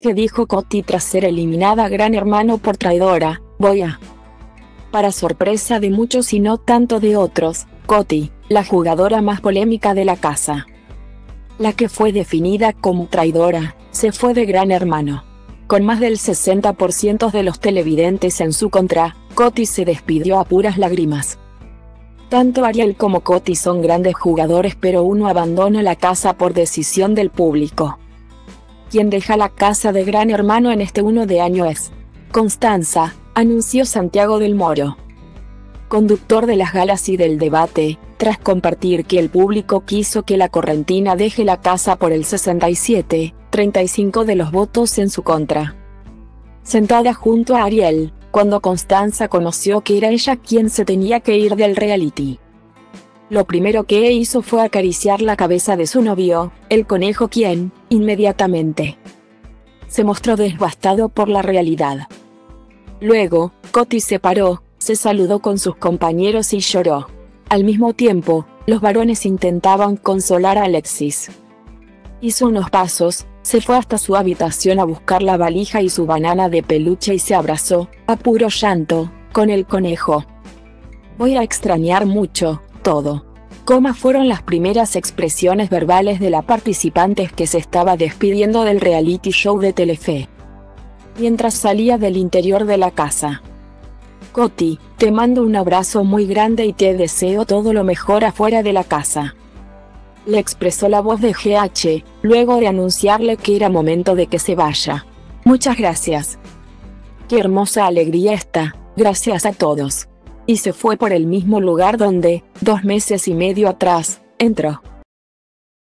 que dijo Coti tras ser eliminada Gran Hermano por traidora, voy a... Para sorpresa de muchos y no tanto de otros, Coti, la jugadora más polémica de la casa. La que fue definida como traidora, se fue de Gran Hermano. Con más del 60% de los televidentes en su contra, Coti se despidió a puras lágrimas. Tanto Ariel como Coti son grandes jugadores pero uno abandona la casa por decisión del público. Quien deja la casa de Gran Hermano en este uno de año es Constanza, anunció Santiago del Moro. Conductor de las galas y del debate, tras compartir que el público quiso que la correntina deje la casa por el 67, 35 de los votos en su contra. Sentada junto a Ariel, cuando Constanza conoció que era ella quien se tenía que ir del reality. Lo primero que hizo fue acariciar la cabeza de su novio, el conejo quien, inmediatamente, se mostró devastado por la realidad. Luego, Coti se paró, se saludó con sus compañeros y lloró. Al mismo tiempo, los varones intentaban consolar a Alexis. Hizo unos pasos, se fue hasta su habitación a buscar la valija y su banana de peluche y se abrazó, a puro llanto, con el conejo. Voy a extrañar mucho, todo. Cómo fueron las primeras expresiones verbales de la participante que se estaba despidiendo del reality show de Telefe. Mientras salía del interior de la casa. Coti, te mando un abrazo muy grande y te deseo todo lo mejor afuera de la casa le expresó la voz de GH, luego de anunciarle que era momento de que se vaya. Muchas gracias. Qué hermosa alegría está, gracias a todos. Y se fue por el mismo lugar donde, dos meses y medio atrás, entró.